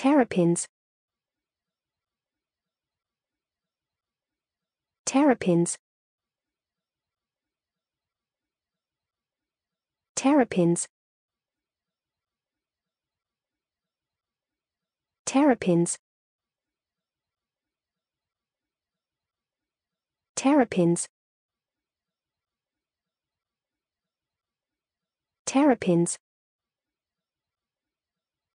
terrapins. Terrapins. Terrapins. Terrapins. Terrapins. Terrapins.